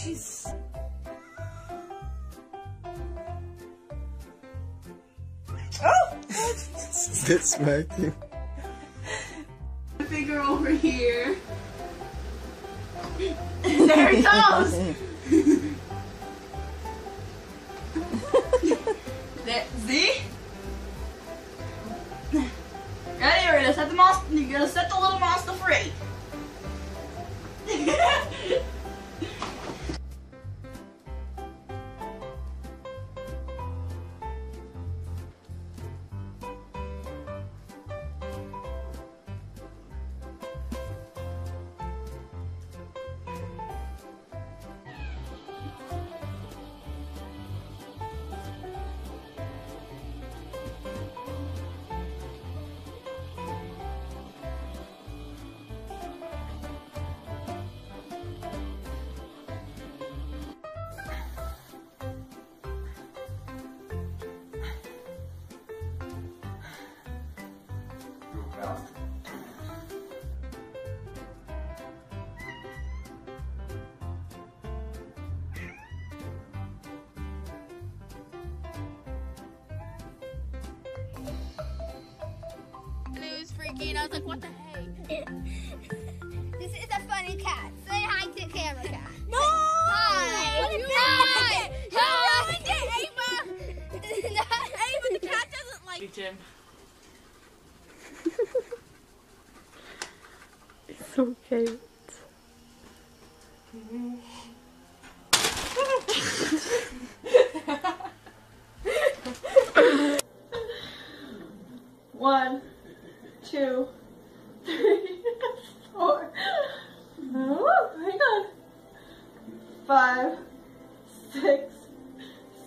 jeez. Oh! Did smack you? Finger over here. there it goes! there, see? Ready? You're gonna set the monster. You're gonna set the little monster free. and I was like, what the heck? This is a funny cat. Say hi to camera cat. No! Hi. What You you ruined ruined. You ruined it, Ava! Ava, the cat doesn't like Jim. It's okay. One, two, three, four. Oh, hang on. Five, six,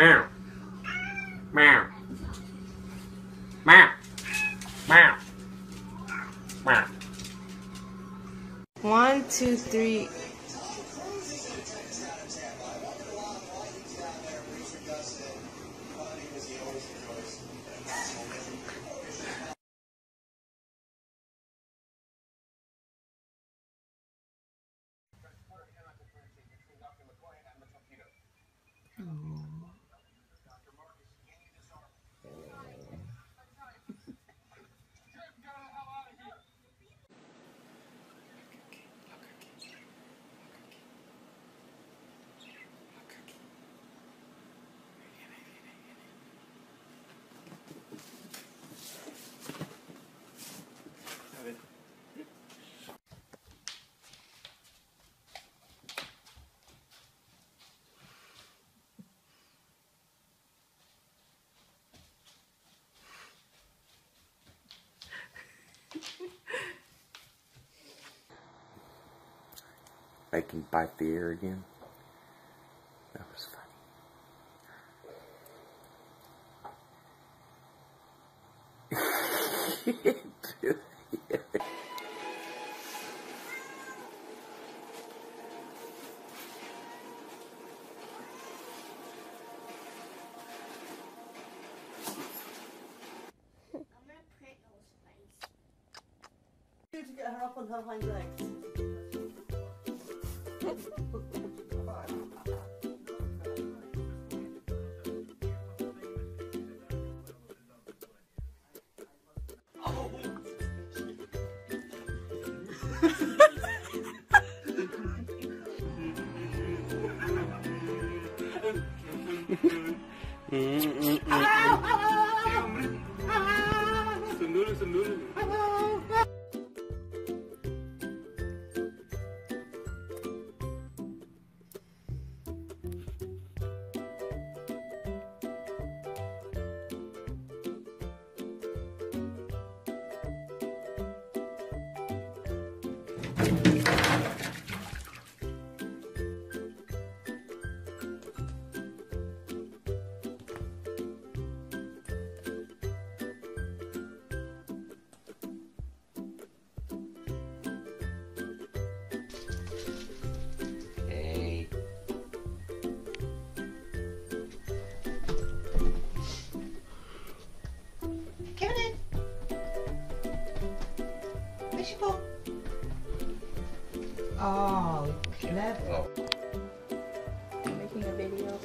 Meow. Meow. Meow. Meow. Meow. One, two, three. Make him bite the air again. That was funny. To get her up on her hind legs. Sundulu, sundulu. Where'd she go? Oh, clever. Making a video.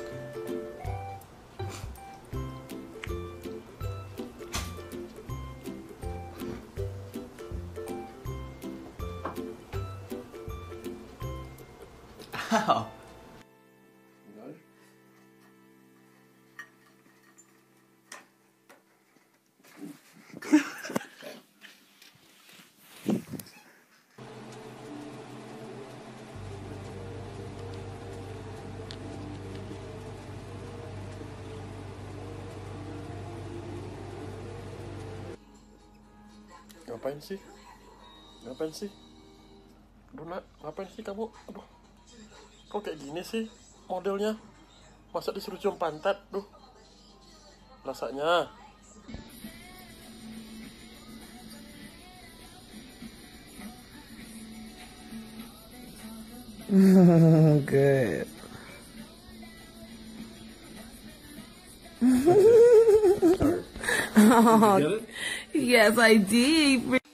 Ngapain sih? Ngapain sih? Aduh nak, ngapain sih kamu? Aduh, kok kayak gini sih modelnya? Masa disuruh cium pantat? Duh, rasanya. Good. Get it? Yes, I did.